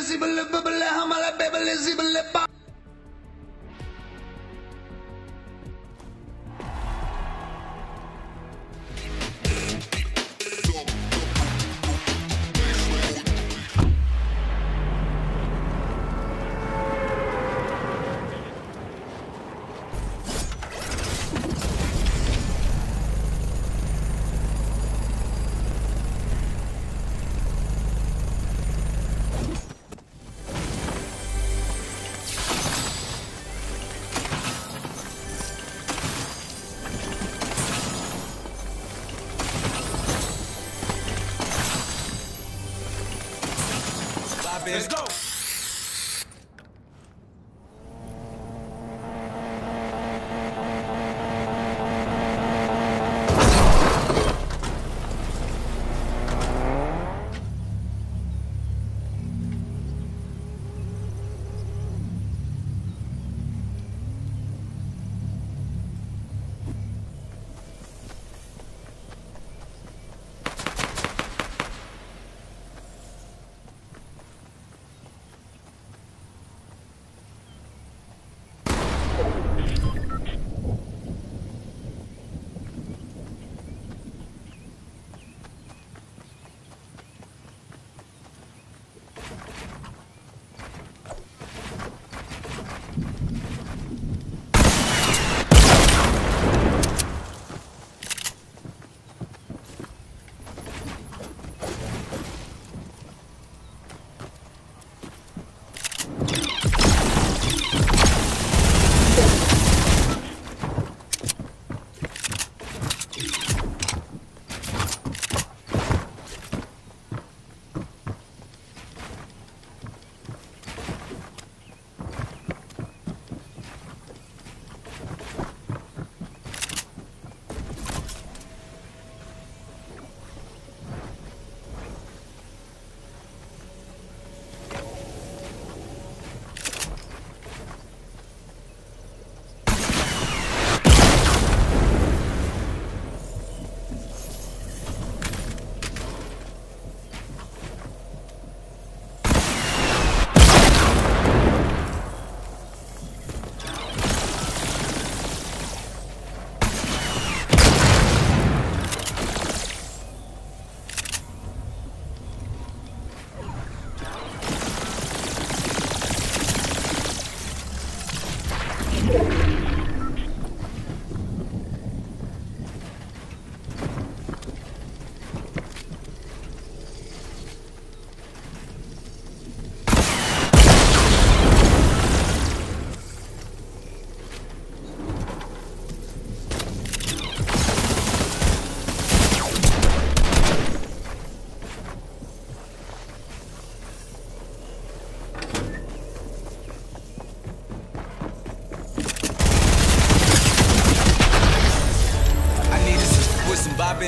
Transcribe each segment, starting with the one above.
zibble, bubble, hamala, bebble, zibble, Let's go.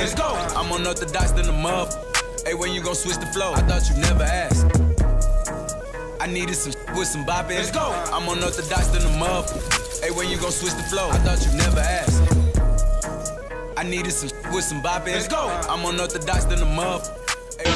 Let's go. Uh, I'm unorthodox than the muff. Hey, when you gon' switch the flow? I thought you never asked. I needed some with some bopping. Let's go. I'm unorthodox than the muff. Hey, when you gon' switch the flow? I thought you never asked. I needed some with some bopping. Let's go. I'm unorthodox than the muff. Hey,